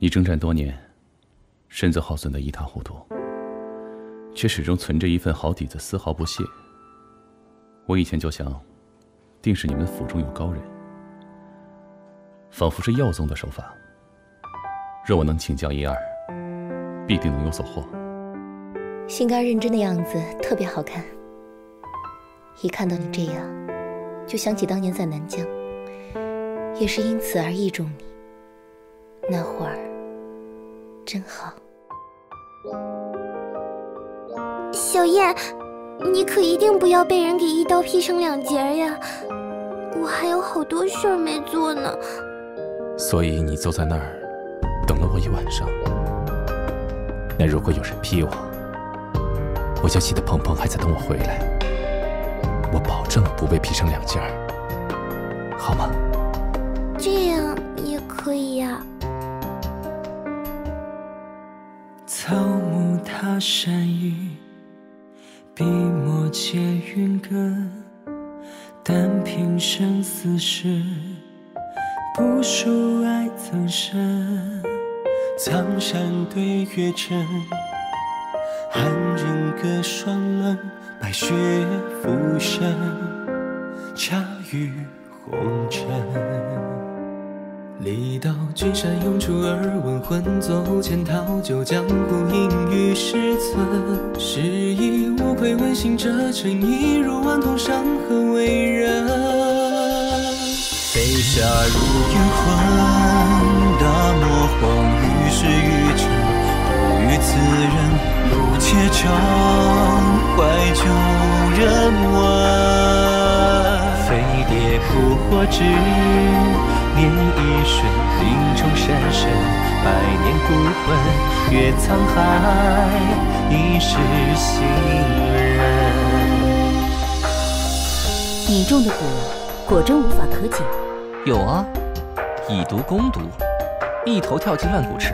你征战多年，身子耗损的一塌糊涂，却始终存着一份好底子，丝毫不懈。我以前就想，定是你们府中有高人，仿佛是药宗的手法。若我能请教一二，必定能有所获。心肝认真的样子特别好看，一看到你这样，就想起当年在南疆，也是因此而意中你。那会儿真好，小燕，你可一定不要被人给一刀劈成两截呀！我还有好多事儿没做呢。所以你坐在那儿等了我一晚上。那如果有人劈我，我就记得鹏鹏还在等我回来。我保证不被劈成两截儿，好吗？这样也可以呀。草木踏山雨，笔墨皆云根。但凭生死事，不输爱曾深。苍山对月沉，寒人隔霜冷。白雪浮生，恰遇红尘。离岛君山涌出耳闻，混奏千套旧江湖，隐于史存。是以无愧问心者，诚意如顽童，山河为人。飞沙如云魂，大漠荒与世与尘，不与此人，路且长，怀旧人闻。飞蝶扑火枝。念一瞬，林冲山神，百年孤魂，越沧海，一世新人。你中的蛊，果真无法可解。有啊，以毒攻毒，一头跳进万古池。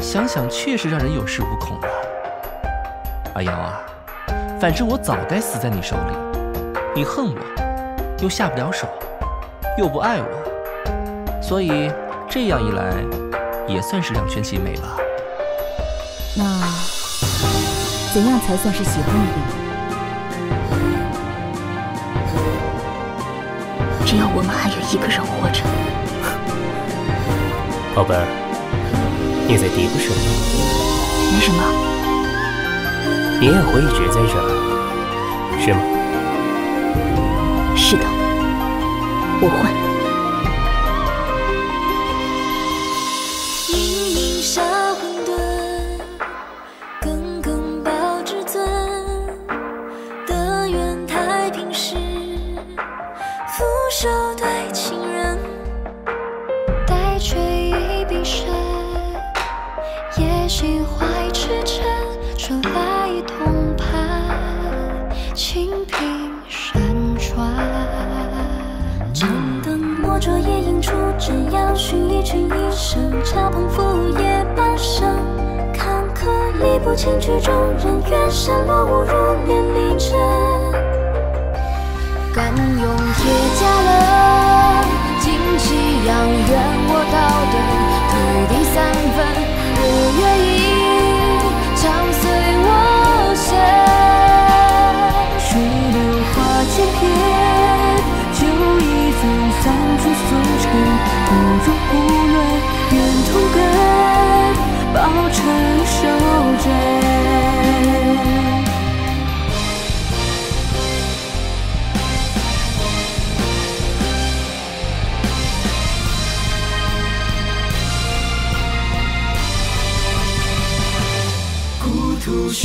想想确实让人有恃无恐啊。阿瑶啊，反正我早该死在你手里。你恨我，又下不了手。又不爱我，所以这样一来，也算是两全其美吧。那怎样才算是喜欢一个人？只要我们还有一个人活着。宝贝儿，你在嘀咕什么？没什么。你也会一直在这儿，是吗？是的。我会。明明下混沌，耿耿抱至尊。但愿太平时，俯首对生，恰捧腹，夜半生。坎坷理不清曲中人，远山落雾如年离尘。敢用铁甲冷，旌旗扬，愿我道德，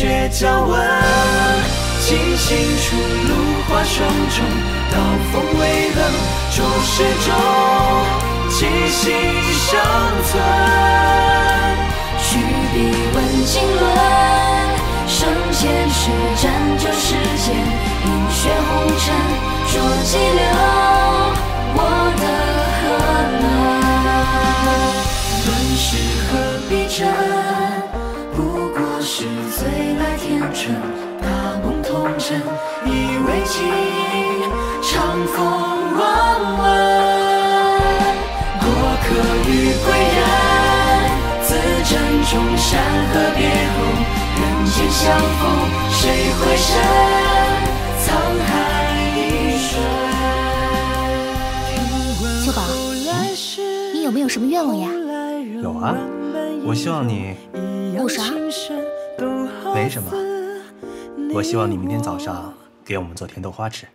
血浇温，惊心出芦花霜中，刀锋微冷。注视中，气息尚存。晨已未，长风万稳。过客与归人，中山河别后，人间相逢谁？沧海一瞬。秋宝，你有没有什么愿望呀？有啊，我希望你。有啥？没什么。我希望你明天早上给我们做甜豆花吃。